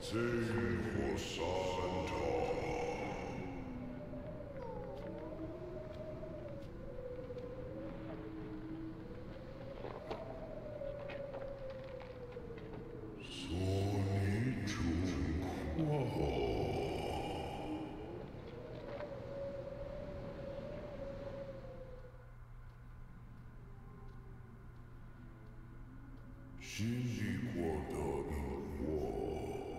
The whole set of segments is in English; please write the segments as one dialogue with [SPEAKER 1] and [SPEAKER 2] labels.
[SPEAKER 1] Sing for Santos. Shinji Quanta in War.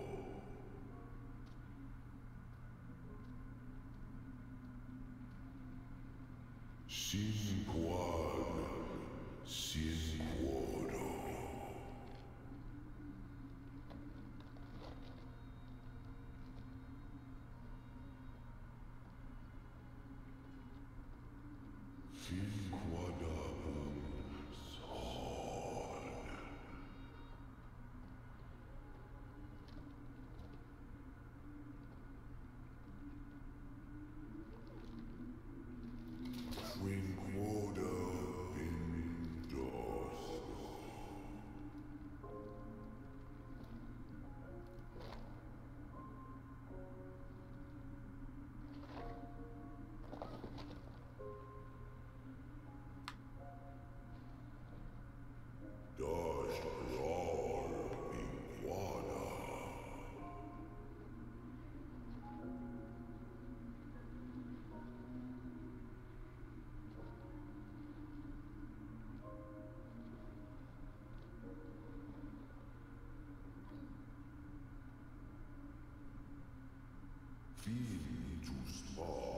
[SPEAKER 1] Sin Quan, Sin Quora. Fin Fintus Partiquasta.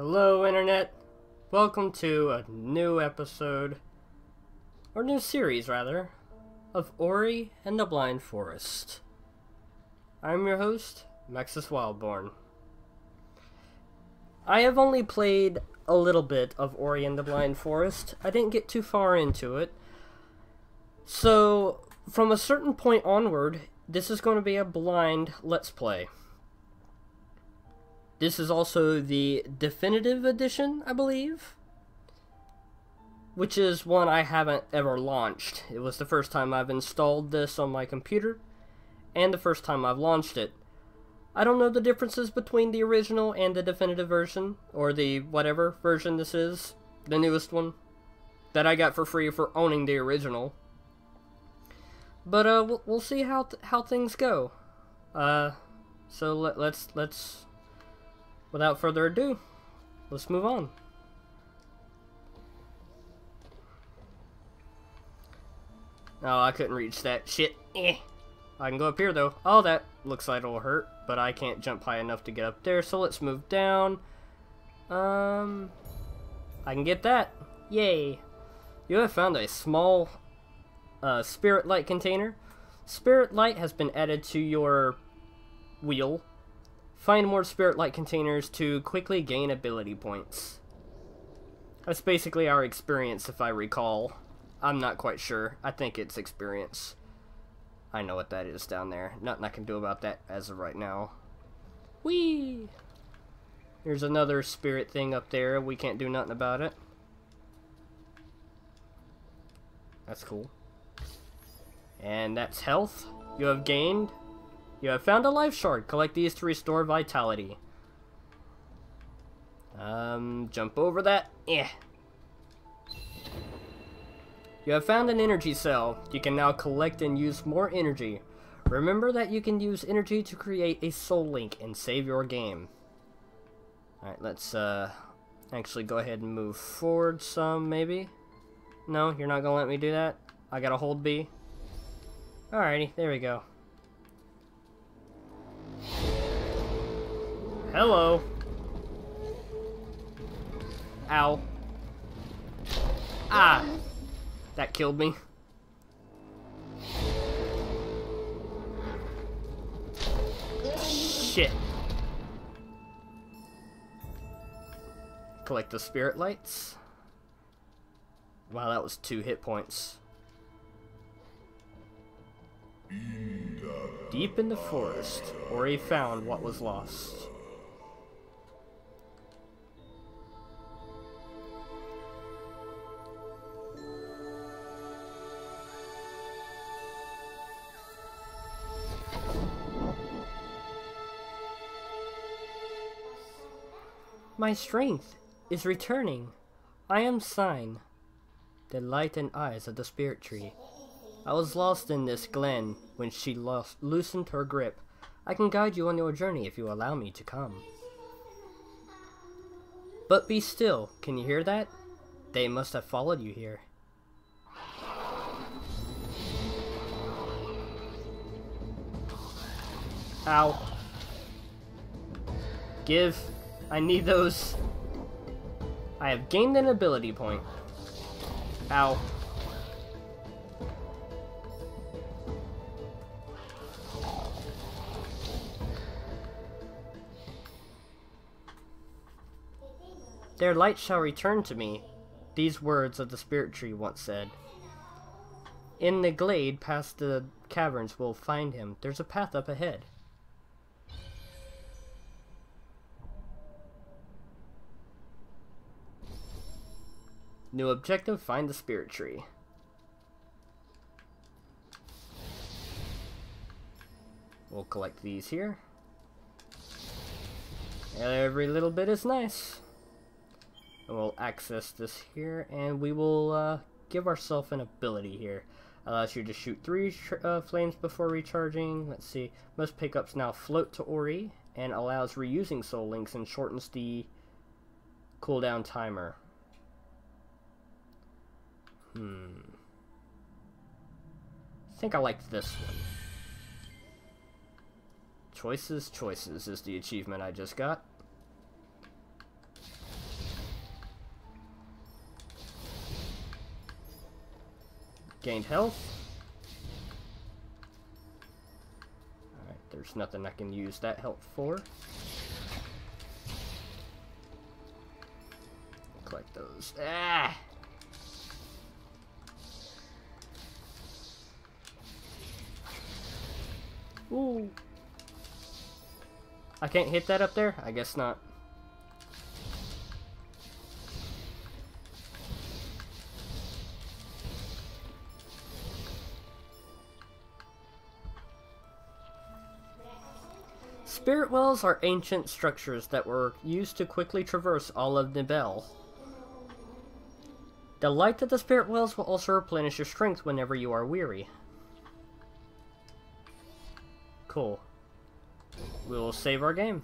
[SPEAKER 2] Hello, Internet. Welcome to a new episode, or new series, rather, of Ori and the Blind Forest. I'm your host, Maxas Wildborn. I have only played a little bit of Ori and the Blind Forest. I didn't get too far into it. So, from a certain point onward, this is going to be a blind Let's Play. This is also the definitive edition, I believe. Which is one I haven't ever launched. It was the first time I've installed this on my computer, and the first time I've launched it. I don't know the differences between the original and the definitive version, or the whatever version this is, the newest one, that I got for free for owning the original. But uh, we'll, we'll see how how things go. Uh, so let, let's let's without further ado, let's move on. Oh, I couldn't reach that. Shit. Eh. I can go up here, though. Oh, that looks like it'll hurt, but I can't jump high enough to get up there, so let's move down. Um, I can get that. Yay. You have found a small uh, spirit light container. Spirit light has been added to your wheel Find more Spirit Light containers to quickly gain ability points. That's basically our experience, if I recall. I'm not quite sure. I think it's experience. I know what that is down there. Nothing I can do about that as of right now. Whee! There's another spirit thing up there. We can't do nothing about it. That's cool. And that's health. You have gained you have found a life shard. Collect these to restore vitality. Um, jump over that. Eh. You have found an energy cell. You can now collect and use more energy. Remember that you can use energy to create a soul link and save your game. Alright, let's uh, actually go ahead and move forward some, maybe? No, you're not gonna let me do that? I gotta hold B? Alrighty, there we go. Hello. Ow. Ah! That killed me. Shit. Collect the spirit lights. Wow, that was two hit points. Deep in the forest, Ori found what was lost. My strength is returning. I am Sein, the light and eyes of the spirit tree. I was lost in this glen when she lost, loosened her grip. I can guide you on your journey if you allow me to come. But be still, can you hear that? They must have followed you here. Ow. Give. I need those. I have gained an ability point. Ow. Their light shall return to me, these words of the spirit tree once said. In the glade past the caverns we'll find him. There's a path up ahead. New objective, find the spirit tree. We'll collect these here. Every little bit is nice. And we'll access this here, and we will uh, give ourselves an ability here. Allows you to shoot three uh, flames before recharging. Let's see. Most pickups now float to Ori, and allows reusing soul links and shortens the cooldown timer. Hmm. I think I like this one. Choices, choices is the achievement I just got. Gained health. Alright, there's nothing I can use that health for. Collect those. Ah! Ooh. I can't hit that up there? I guess not. Spirit wells are ancient structures that were used to quickly traverse all of Nibel. The light of the spirit wells will also replenish your strength whenever you are weary. Cool. We'll save our game.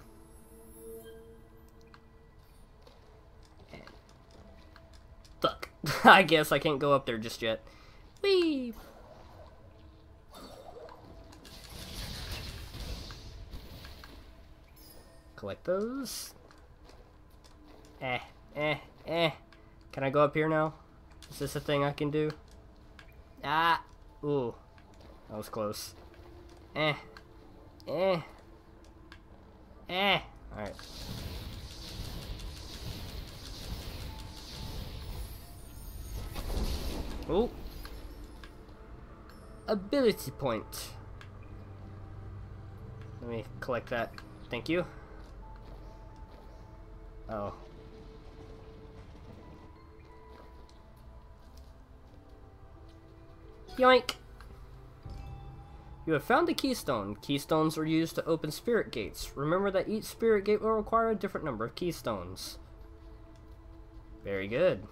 [SPEAKER 2] Fuck. I guess I can't go up there just yet. Whee! Collect those. Eh, eh, eh. Can I go up here now? Is this a thing I can do? Ah! Ooh. That was close. Eh. Eh. Eh. Alright. Oh. Ability point. Let me collect that. Thank you. Oh. Yoink! You have found the keystone. Keystones are used to open spirit gates. Remember that each spirit gate will require a different number of keystones. Very good.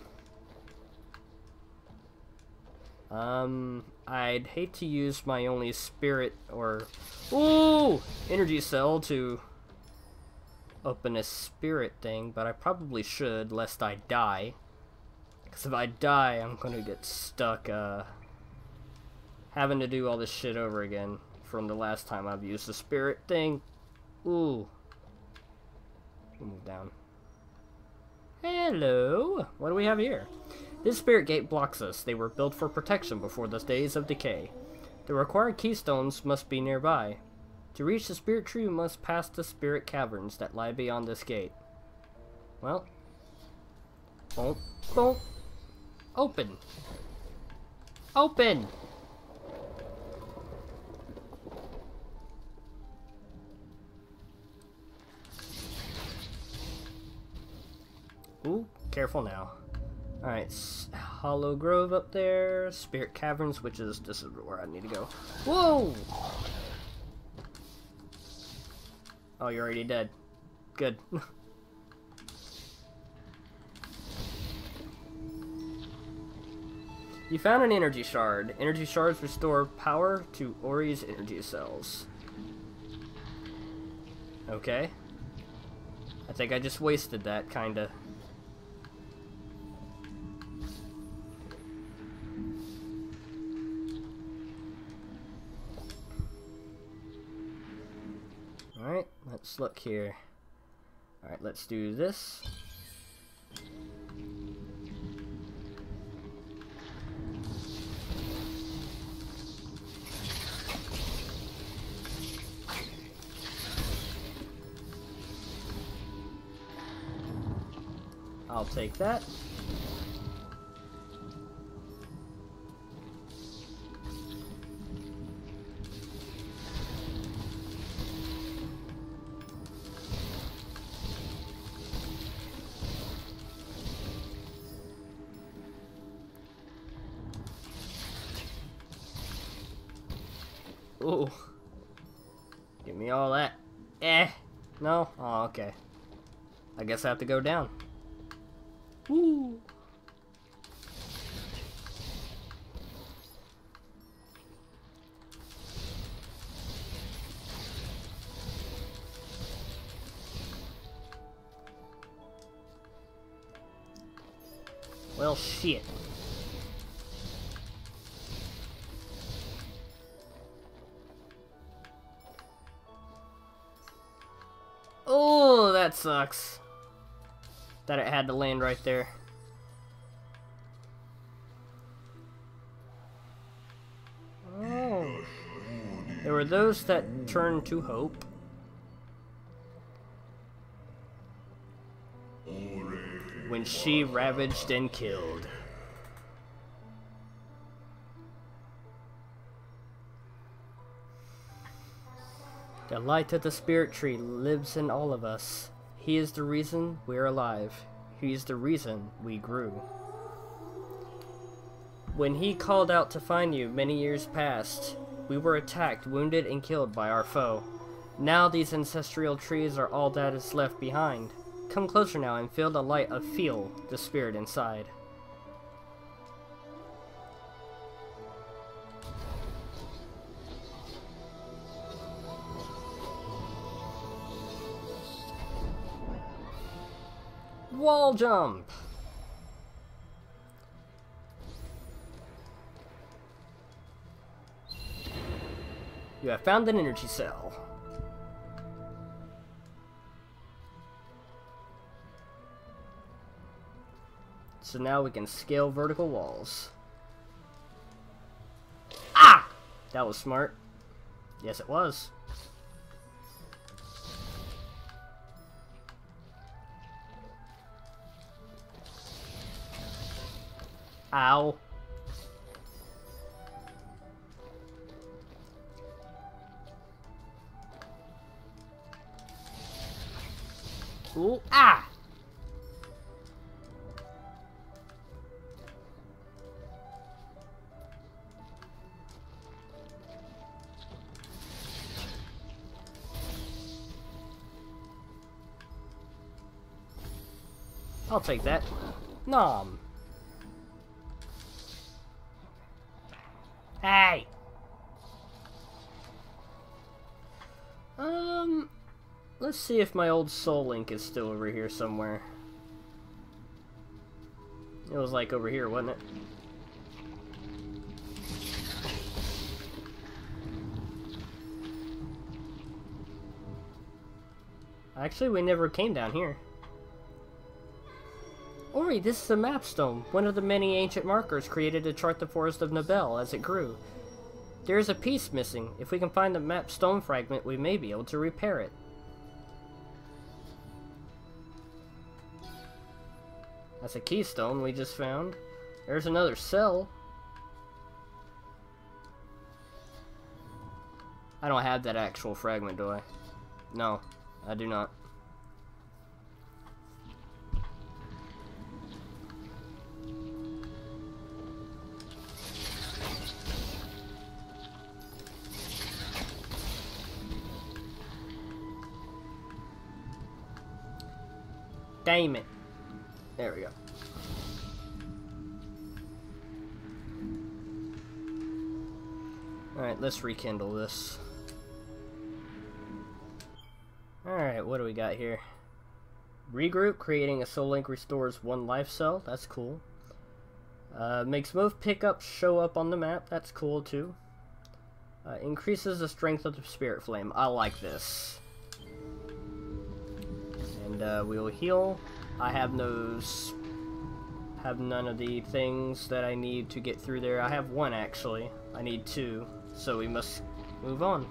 [SPEAKER 2] Um, I'd hate to use my only spirit or... Ooh! Energy cell to open a spirit thing, but I probably should, lest I die. Because if I die, I'm gonna get stuck, uh... Having to do all this shit over again from the last time I've used the spirit thing. Ooh. Move down. Hello! What do we have here? This spirit gate blocks us. They were built for protection before the days of decay. The required keystones must be nearby. To reach the spirit tree, you must pass the spirit caverns that lie beyond this gate. Well. Boom. Boom. Open. Open! Ooh, careful now. Alright, Hollow Grove up there, Spirit Caverns, which is, this is where I need to go. Whoa! Oh, you're already dead. Good. you found an energy shard. Energy shards restore power to Ori's energy cells. Okay. I think I just wasted that, kinda. Let's look here. Alright, let's do this. I'll take that. Have to go down. Woo. Well, shit. Oh, that sucks. That it had to land right there. Oh. There were those that turned to hope. When she ravaged and killed. The light of the spirit tree lives in all of us. He is the reason we're alive. He is the reason we grew. When he called out to find you many years past, we were attacked, wounded, and killed by our foe. Now these ancestral trees are all that is left behind. Come closer now and feel the light of feel the spirit inside. Wall jump! You have found an energy cell. So now we can scale vertical walls. Ah! That was smart. Yes, it was. Ow. Ooh, ah! I'll take that. Nom. Let's see if my old Soul Link is still over here somewhere. It was like over here, wasn't it? Actually, we never came down here. Ori, this is a map stone, one of the many ancient markers created to chart the forest of Nibel as it grew. There is a piece missing. If we can find the map stone fragment, we may be able to repair it. That's a keystone we just found. There's another cell. I don't have that actual fragment, do I? No, I do not. Damn it. There we go. Alright, let's rekindle this. Alright, what do we got here? Regroup, creating a soul link restores one life cell. That's cool. Uh, makes both pickups show up on the map. That's cool too. Uh, increases the strength of the spirit flame. I like this. And uh, we will heal. I have no have none of the things that I need to get through there. I have one actually. I need two. So we must move on.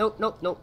[SPEAKER 2] Nope, nope, nope,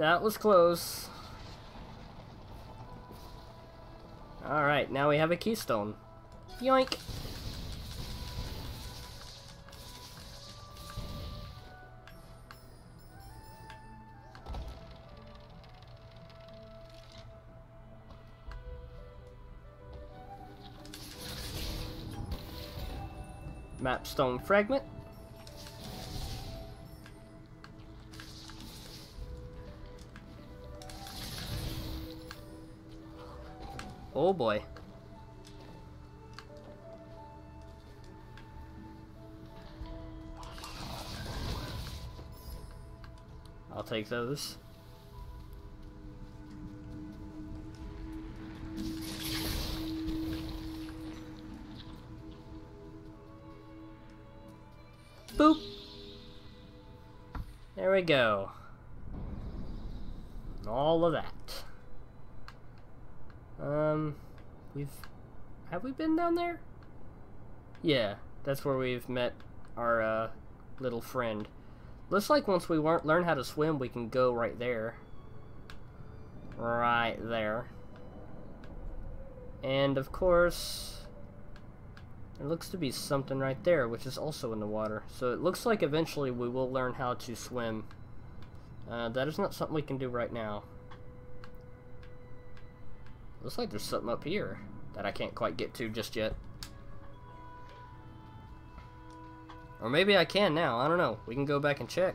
[SPEAKER 2] that was close. Alright, now we have a keystone. Yoink! Mapstone fragment. Oh boy. I'll take those. Boop. There we go. All of that. Um, we've... Have we been down there? Yeah, that's where we've met our, uh, little friend. Looks like once we learn how to swim, we can go right there. Right there. And, of course, there looks to be something right there, which is also in the water. So it looks like eventually we will learn how to swim. Uh, that is not something we can do right now. Looks like there's something up here that I can't quite get to just yet. Or maybe I can now, I don't know. We can go back and check.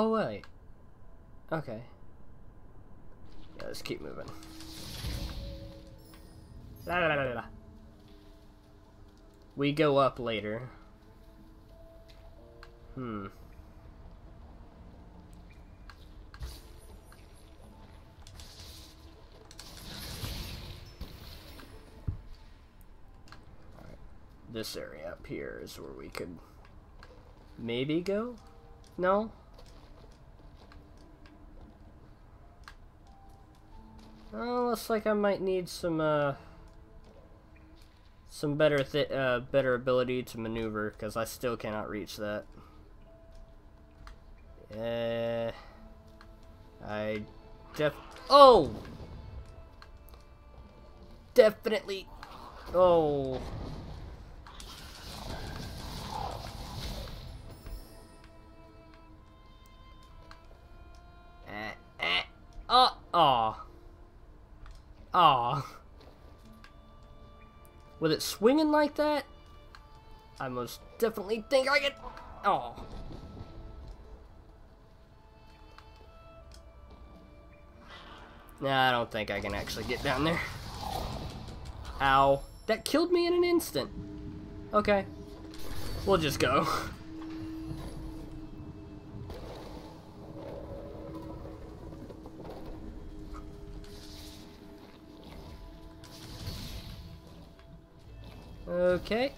[SPEAKER 2] Oh, wait. Okay. Yeah, let's keep moving. La, la, la. We go up later. Hmm. This area up here is where we could maybe go? No? Looks like I might need some, uh, some better, uh, better ability to maneuver, because I still cannot reach that. Uh, I def- Oh! Definitely. Oh. Eh, eh. Oh, oh. Oh. With it swinging like that, I most definitely think I can. Oh. Nah, I don't think I can actually get down there. Ow. That killed me in an instant. Okay. We'll just go. Okay.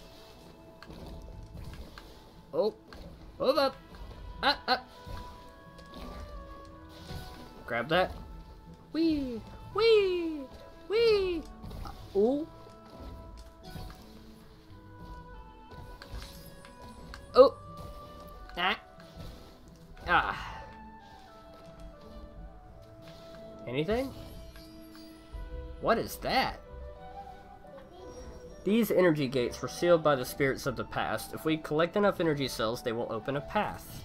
[SPEAKER 2] Oh. Hold up. Ah, ah. Grab that. Wee! Wee! Wee! Uh. Oh! Ah! Ah! Anything? What is that? These energy gates were sealed by the spirits of the past. If we collect enough energy cells, they will open a path.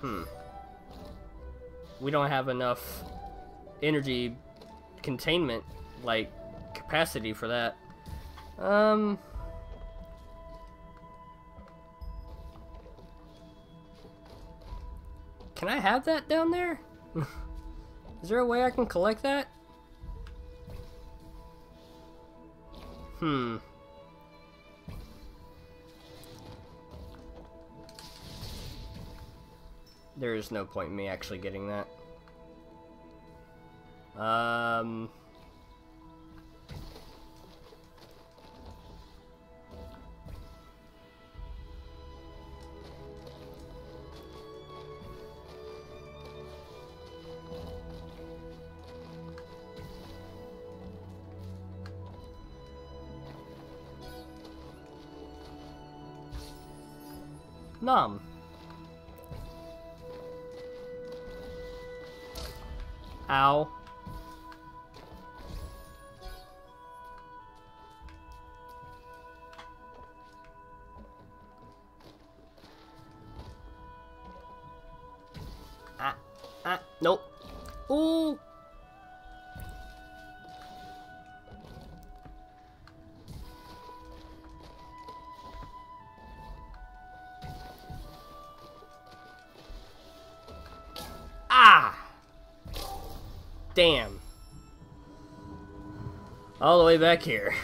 [SPEAKER 2] Hmm. We don't have enough energy containment, like, capacity for that. Um... Can I have that down there? Is there a way I can collect that? Hmm. There is no point in me actually getting that. Um... Nom. Ow. Way back here.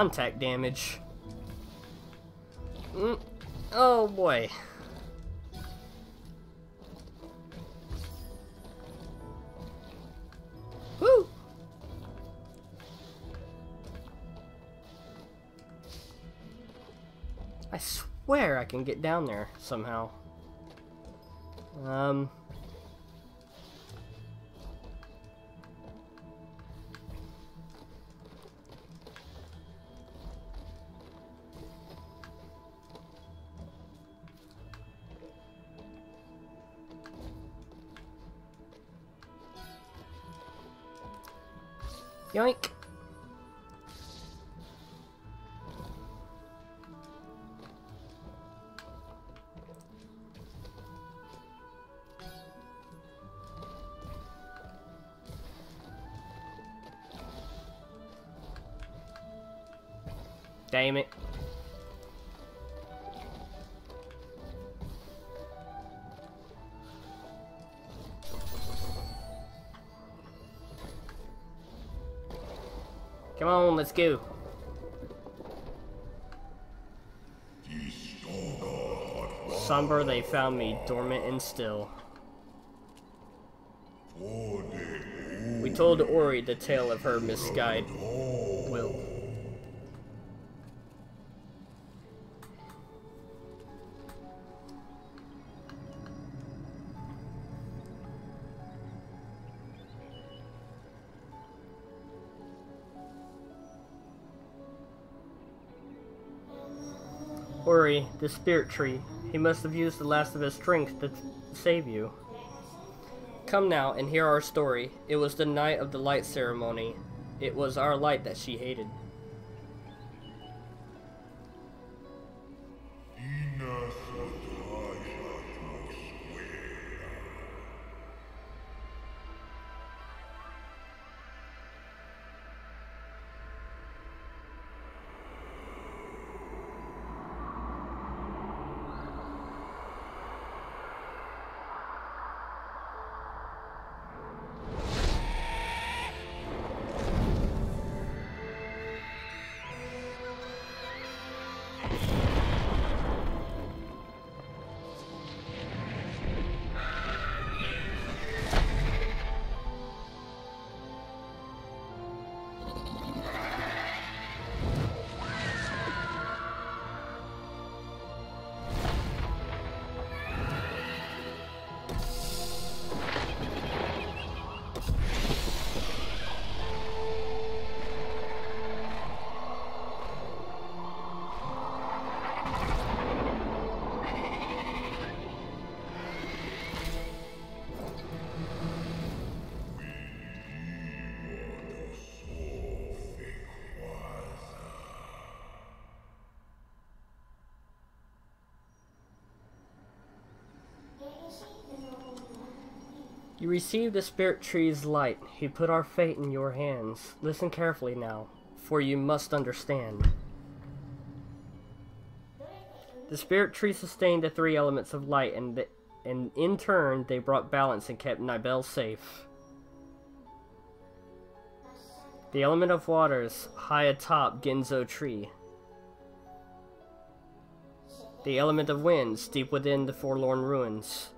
[SPEAKER 2] Contact damage. Mm. Oh boy. I swear I can get down there somehow. Um. Yoink. Let's go. Somber, they found me dormant and still. We told Ori the tale of her misguided Ori, the spirit tree. He must have used the last of his strength to save you. Come now and hear our story. It was the night of the light ceremony. It was our light that she hated. You received the spirit tree's light. He put our fate in your hands. Listen carefully now, for you must understand. The spirit tree sustained the three elements of light, and, the, and in turn, they brought balance and kept Nibel safe. The element of waters, high atop Ginso tree. The element of winds, deep within the forlorn ruins.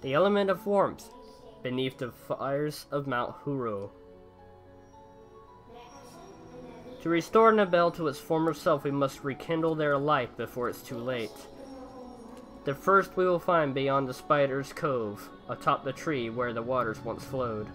[SPEAKER 2] The element of warmth, beneath the fires of Mount Horu. To restore Nibel to its former self, we must rekindle their light before it's too late. The first we will find beyond the Spider's Cove, atop the tree where the waters once flowed.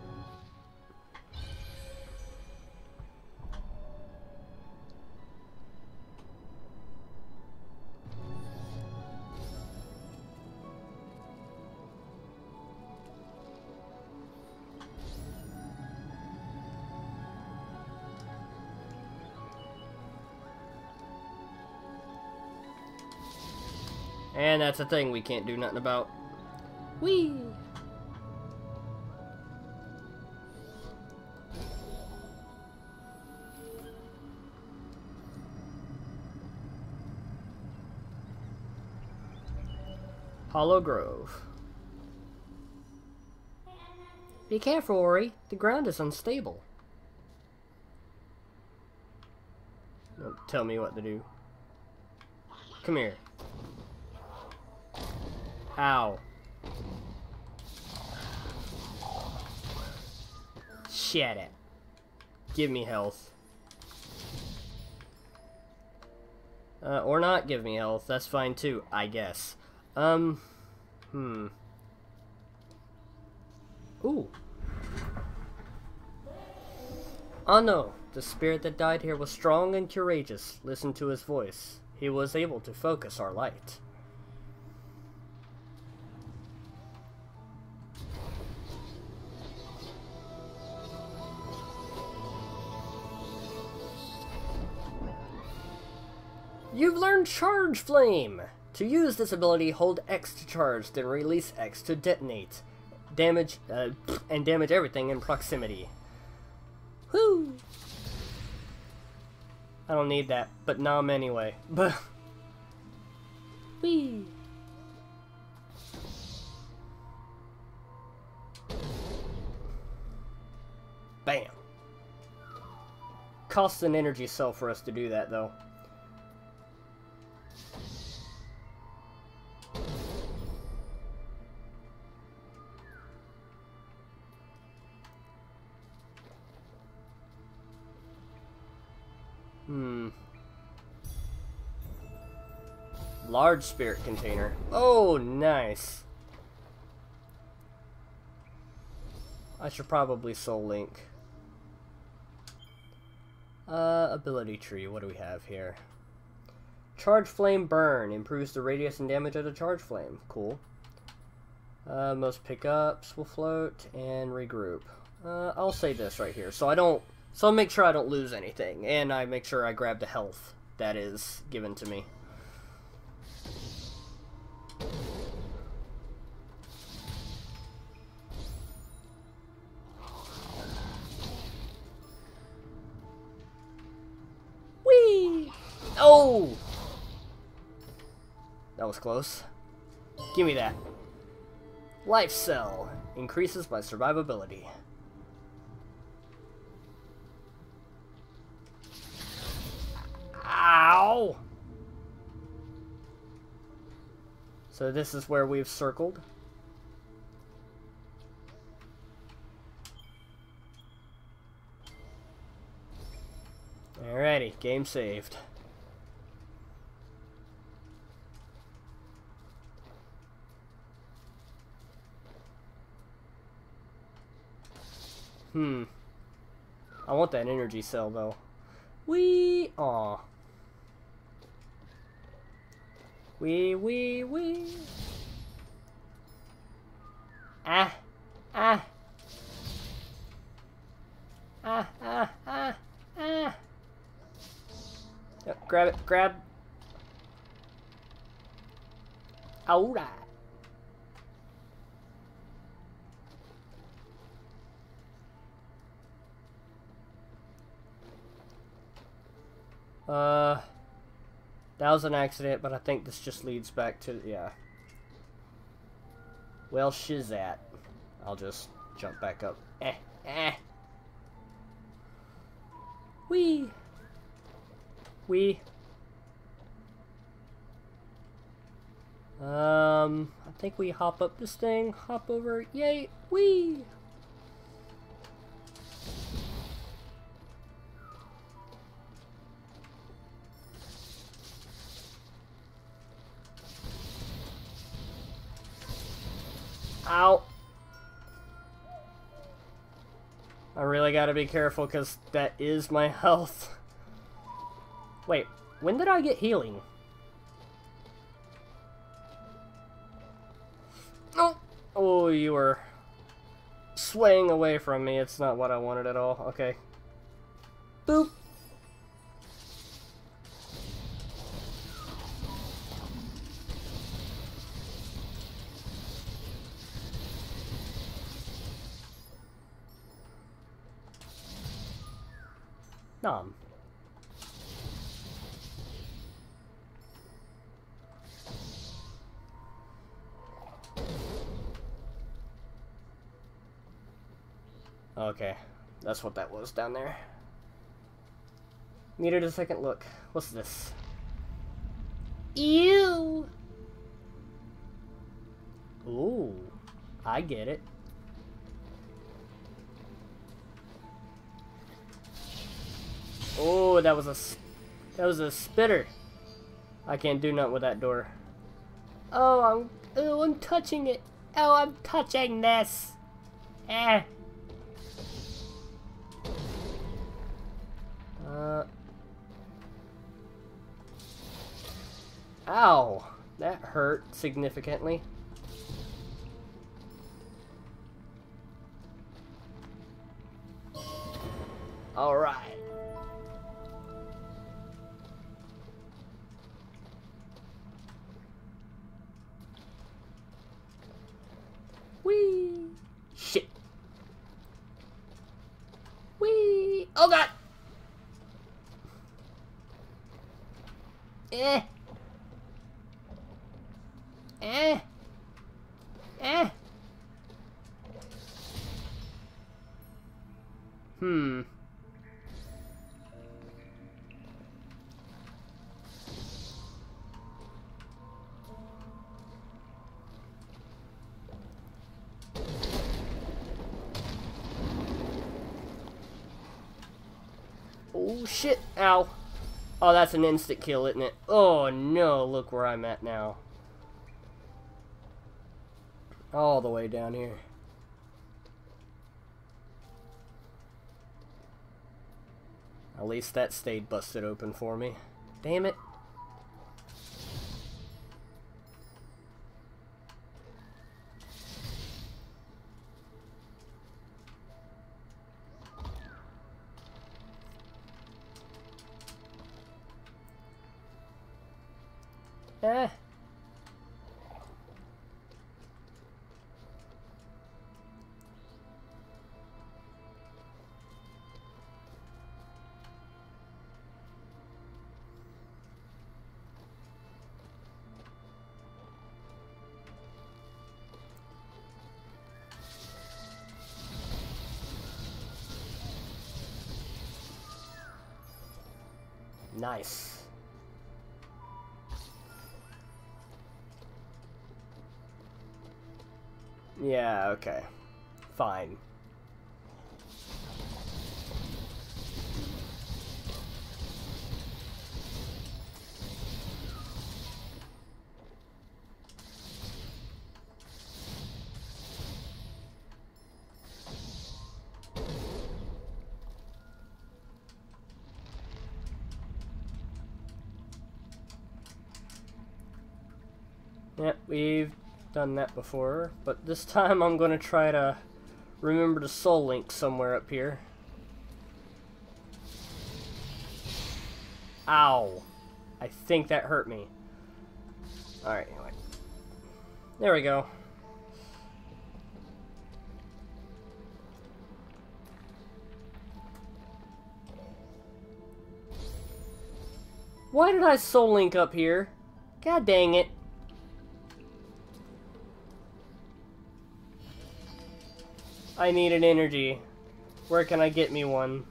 [SPEAKER 2] That's a thing we can't do nothing about. Whee! Hollow Grove. Be careful, Ori. The ground is unstable. Don't tell me what to do. Come here. Ow. Shit it. Give me health. Uh, or not give me health. That's fine too, I guess. Um, hmm. Ooh. Oh no, the spirit that died here was strong and courageous. Listen to his voice. He was able to focus our light. You've learned Charge Flame! To use this ability, hold X to charge, then release X to detonate. Damage, uh, and damage everything in proximity. Whoo! I don't need that, but nom anyway. But Whee! Bam! Costs an energy cell for us to do that, though. Large spirit container. Oh, nice. I should probably soul link. Uh, ability tree. What do we have here? Charge flame burn improves the radius and damage of the charge flame. Cool. Uh, most pickups will float and regroup. Uh, I'll say this right here, so I don't so I'll make sure I don't lose anything, and I make sure I grab the health that is given to me. Was close. Give me that. Life Cell. Increases my survivability. Ow! So this is where we've circled. Alrighty, game saved. Hmm. I want that energy cell though. We aw. Wee wee wee. Ah ah. Ah ah ah ah. Yep, grab it, grab. Alright. Uh, that was an accident, but I think this just leads back to, yeah. Well, shizat. I'll just jump back up. Eh, eh. Wee. Wee. Um, I think we hop up this thing, hop over, yay, wee! Gotta be careful because that is my health. Wait, when did I get healing? Oh, oh, you were swaying away from me. It's not what I wanted at all. Okay. Boop. Nom. Okay, that's what that was down there. Needed a second look. What's this? Ew! Ooh, I get it. That was a that was a spitter. I can't do nothing with that door. Oh, I'm oh, I'm touching it. Oh, I'm touching this. Eh. Uh. Ow, that hurt significantly. Ow. Oh, that's an instant kill, isn't it? Oh no, look where I'm at now. All the way down here. At least that stayed busted open for me. Damn it. Nice. Yeah, okay. Fine. Done that before, but this time I'm going to try to remember to soul link somewhere up here. Ow. I think that hurt me. Alright, anyway. There we go. Why did I soul link up here? God dang it. I need an energy. Where can I get me one?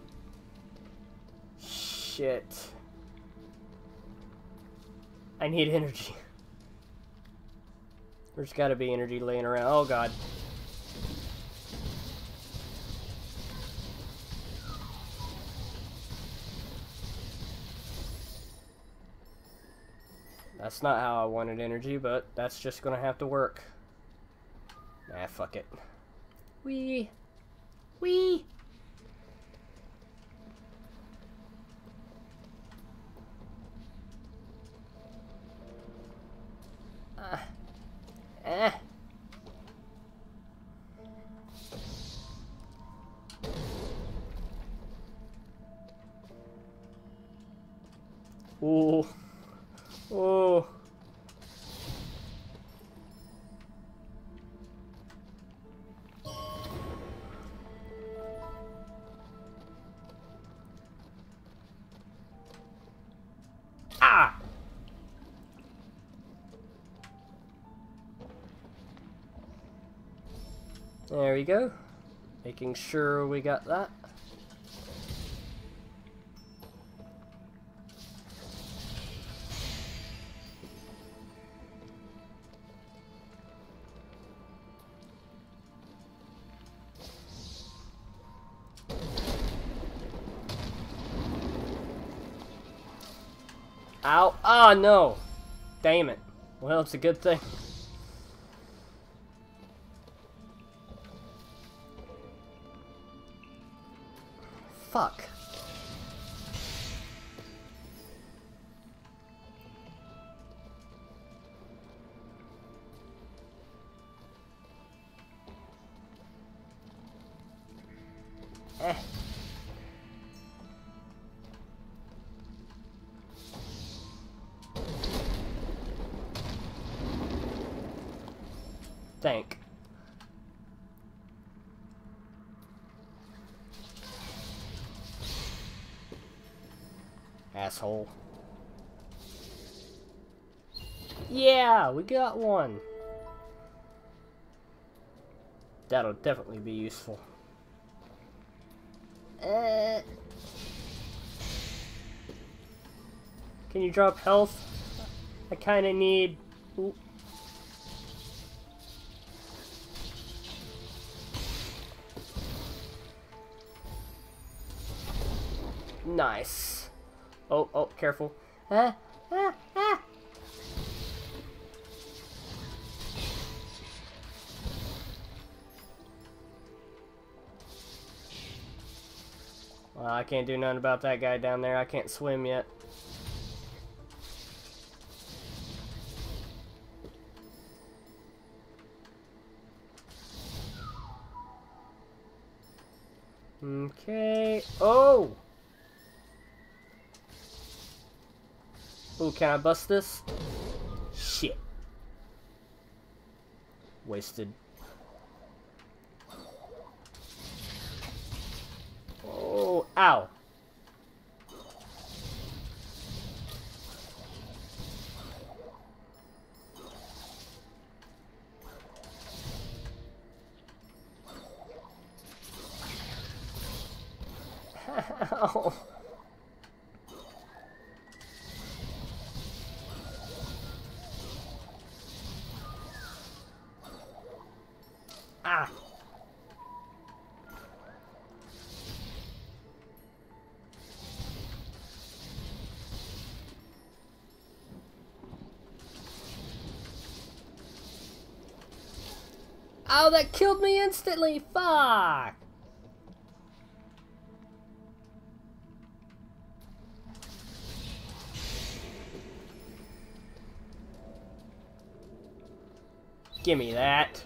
[SPEAKER 2] Shit. I need energy. There's gotta be energy laying around. Oh god. That's not how I wanted energy, but that's just gonna have to work. Ah, fuck it. Wee. Wee. Uh. Eh. Ooh. we go. Making sure we got that. Ow. Ah, oh, no. Damn it. Well, it's a good thing. Asshole. Yeah, we got one. That'll definitely be useful. Uh, can you drop health? I kind of need... Ooh. Nice. Oh, oh, careful. Ah, ah, ah. Well, I can't do nothing about that guy down there. I can't swim yet. Can I bust this? Shit. Wasted. Oh, ow. Oh, that killed me instantly! Fuck! Give me that.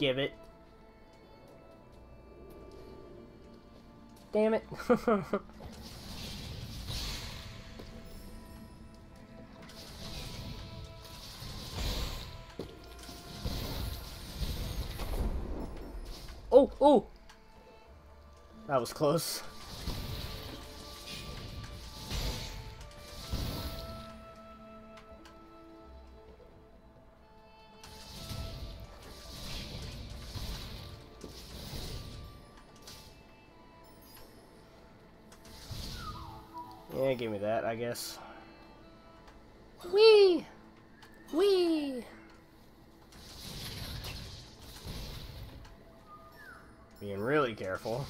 [SPEAKER 2] Give it. Damn it. That was close. Yeah, give me that, I guess. Wee! Wee! Being really careful.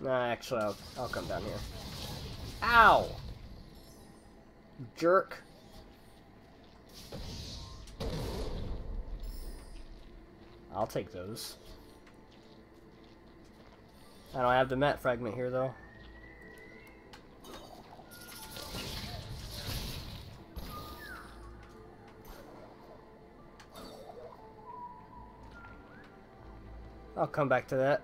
[SPEAKER 2] Nah, actually, I'll, I'll come down here. Ow! Jerk. I'll take those. I don't have the map fragment here, though. I'll come back to that.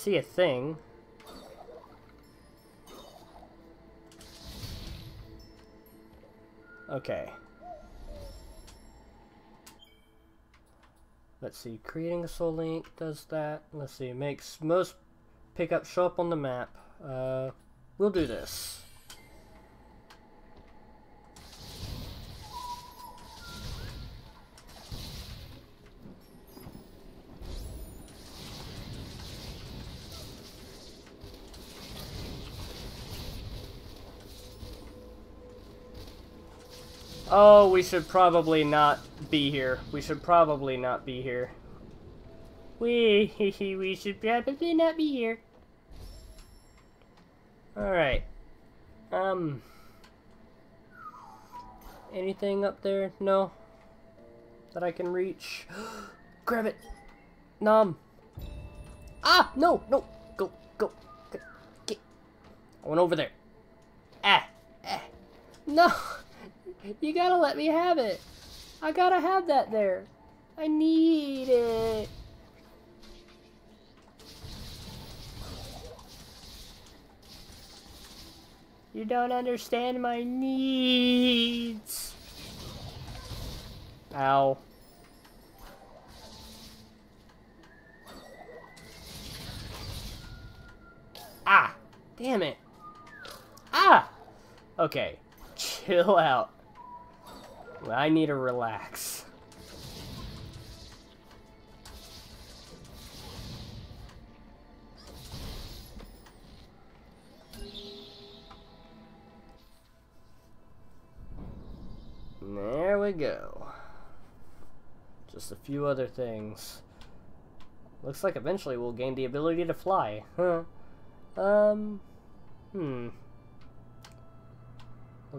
[SPEAKER 2] See a thing. Okay. Let's see, creating a soul link does that. Let's see, makes most pickups show up on the map. Uh, we'll do this. Oh, we should probably not be here. We should probably not be here. We we should probably not be here. Alright. Um anything up there? No. That I can reach. Grab it. Nom. Ah, no, no. Go, go. Get. I went over there. Ah. ah. No. You gotta let me have it. I gotta have that there. I need it. You don't understand my needs. Ow. Ah! Damn it. Ah! Okay. Chill out. I need to relax. There we go. Just a few other things. Looks like eventually we'll gain the ability to fly. Huh. Um, hmm.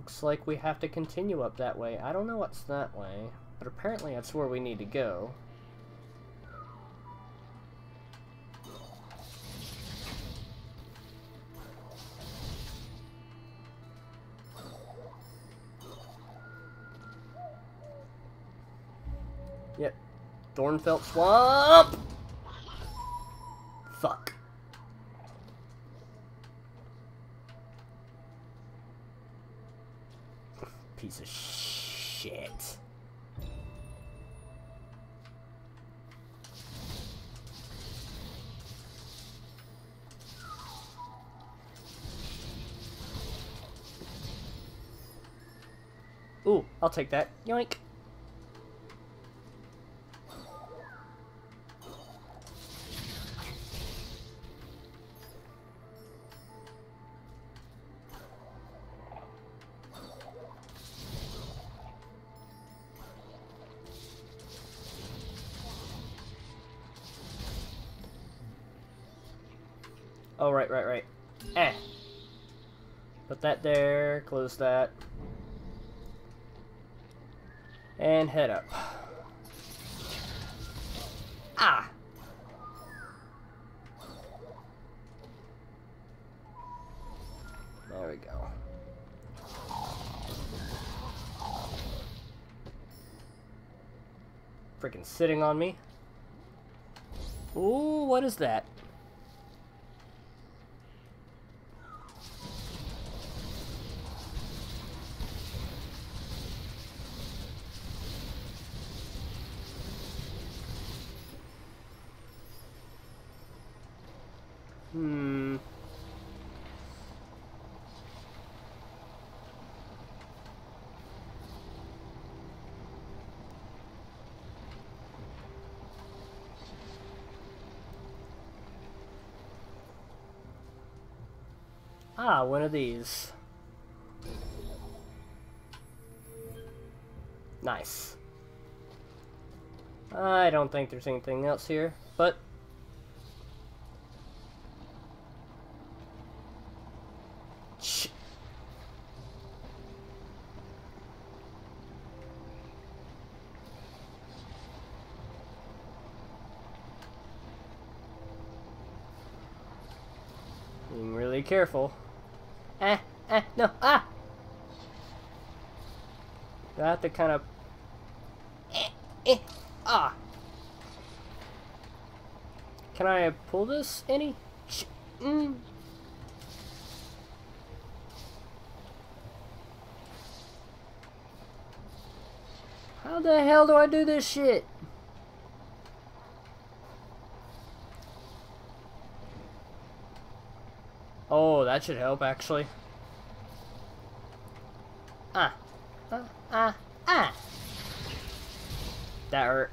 [SPEAKER 2] Looks like we have to continue up that way. I don't know what's that way, but apparently that's where we need to go. Yep. Thornfelt Swamp! Fuck. Piece of shit. Ooh, I'll take that. Yoink. Oh, right, right, right. Eh. Put that there, close that. And head up. Ah! There we go. Freaking sitting on me. Ooh, what is that? Hmm. Ah, one of these. Nice. I don't think there's anything else here, but Being really careful. Eh, no, ah! I have to kind of... Eh, eh, ah! Can I pull this any? Mm. How the hell do I do this shit? Oh, that should help actually. Ah. Ah. Ah. Ah. That hurt.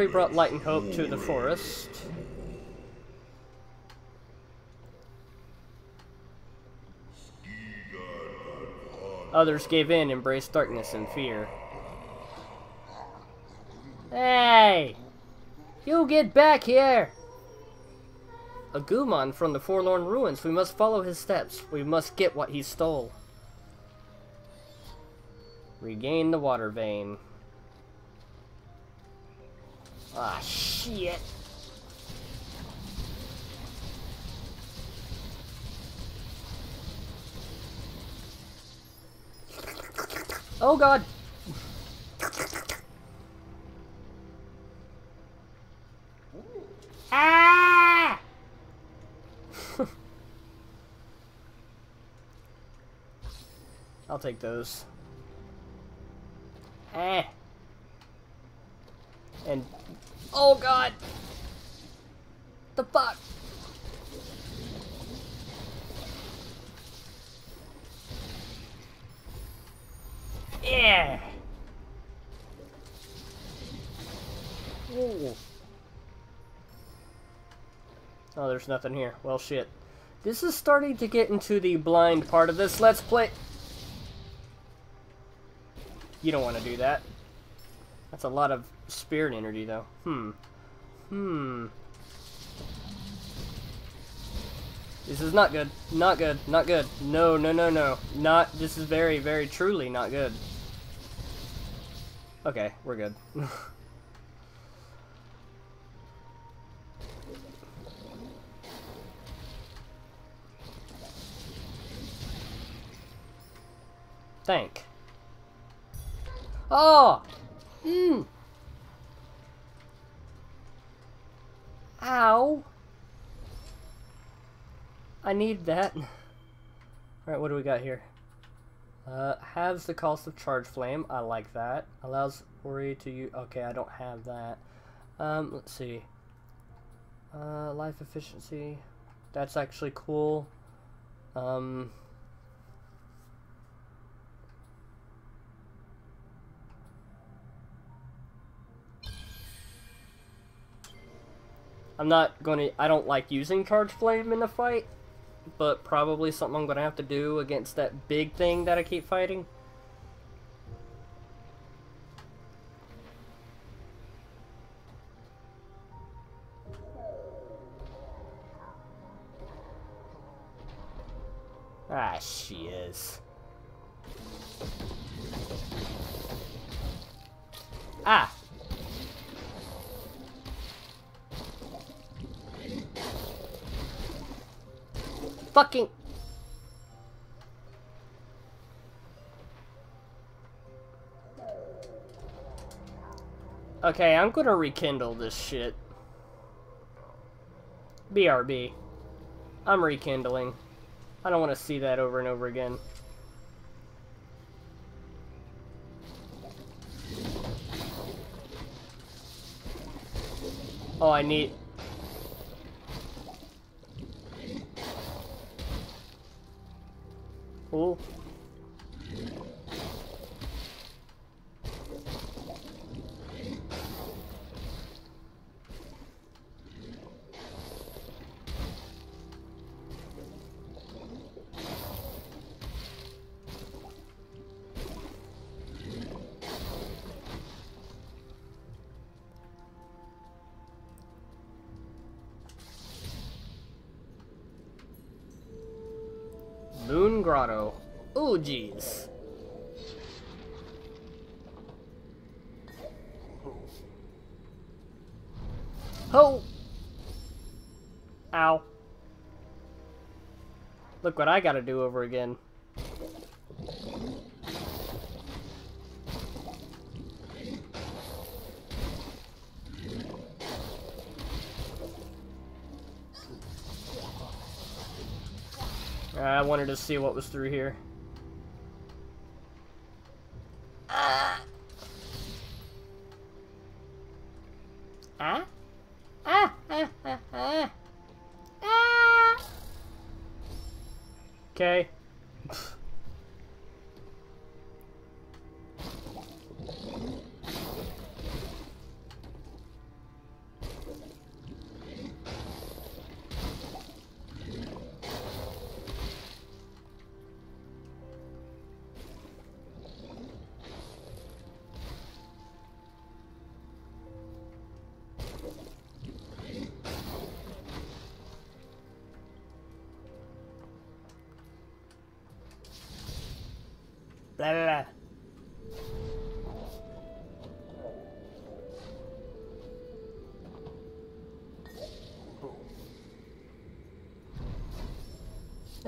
[SPEAKER 2] While brought light and hope to the forest. Others gave in, embraced darkness and fear. Hey! You get back here! A Gumon from the Forlorn Ruins. We must follow his steps. We must get what he stole. Regain the water vein. Ah, shit. Oh god. ah! I'll take those. Eh. And oh god. The fuck. Yeah. Ooh. Oh, there's nothing here. Well, shit. This is starting to get into the blind part of this Let's Play. You don't want to do that. That's a lot of spirit energy, though. Hmm. Hmm. This is not good. Not good. Not good. No, no, no, no. Not. This is very, very truly not good. Okay, we're good. Thank. Oh! Mmm! Ow! I need that. Alright, what do we got here? Uh, halves the cost of charge flame. I like that. Allows Ori to you. Okay, I don't have that. Um, let's see. Uh, life efficiency. That's actually cool. Um... I'm not going to... I don't like using charge flame in a fight but probably something I'm going to have to do against that big thing that I keep fighting. Okay, I'm gonna rekindle this shit. BRB. I'm rekindling. I don't want to see that over and over again. Oh, I need... Oh! Ow. Look what I gotta do over again. I wanted to see what was through here.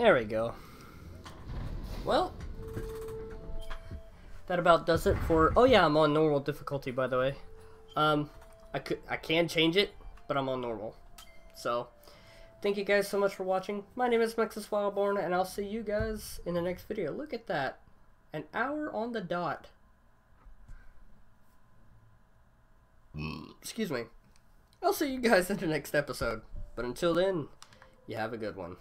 [SPEAKER 2] There we go. Well, that about does it for. Oh yeah, I'm on normal difficulty by the way. Um, I could I can change it, but I'm on normal. So, thank you guys so much for watching. My name is Maxas Wildborn, and I'll see you guys in the next video. Look at that, an hour on the dot. Excuse me. I'll see you guys in the next episode. But until then, you have a good one.